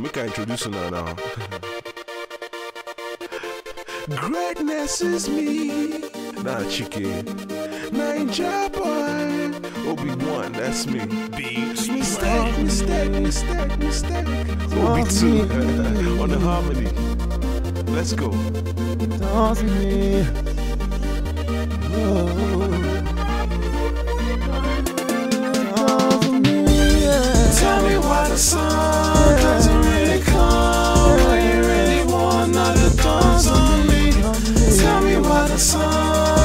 Make I introduce you now. now. Greatness is me. Nah, chicken. Naijaboy. Obi One, that's me. Beats. Mistake, mistake, mistake, mistake. Obi Two on the harmony. Let's go. Toss me.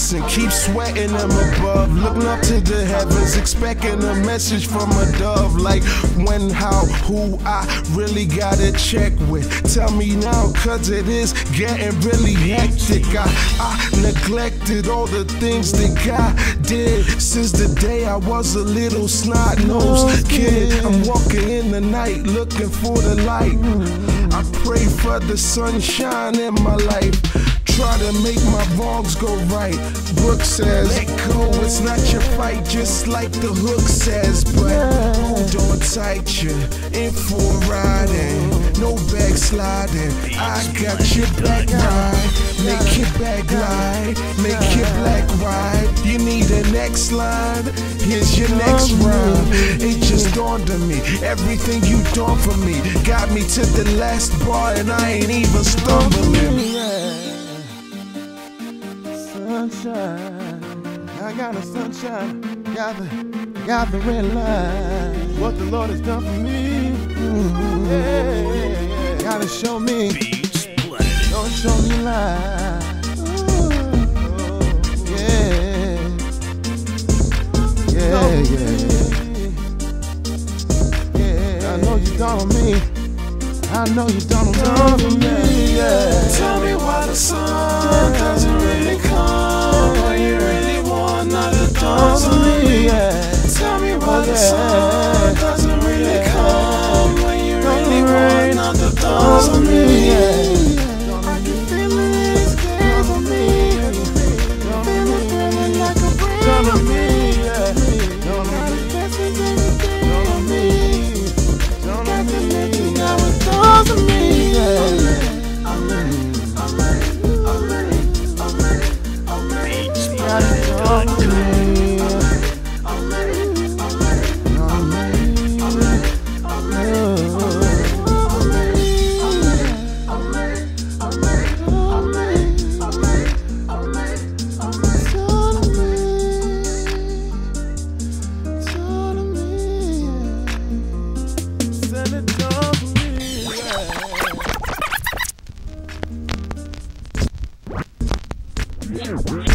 blessing, keep sweating them above. Looking up to the heavens, expecting a message from a dove. Like when, how, who I really gotta check with. Tell me now, cause it is getting really hectic. I, I neglected all the things that God did since the day I was a little snot nosed kid. I'm walking in the night looking for the light. I pray for the sunshine in my life. Try to make my wrongs go right. Brooke says, let go, it's not your fight, just like the hook says. But hold on tight, you're in for riding. No backsliding. I got your back right. Make your back glide. Make your black ride. You need a next line. Here's your next rhyme. It just dawned on me. Everything you done for me got me to the last bar, and I ain't even Sunshine, I got a sunshine, got the, got the red line. What the Lord has done for me, Ooh, yeah, yeah, yeah. gotta show me, Beats don't show me lies. Ooh, yeah, yeah, yeah, yeah. I know you done on me. I know you done on me. Yeah. Yeah.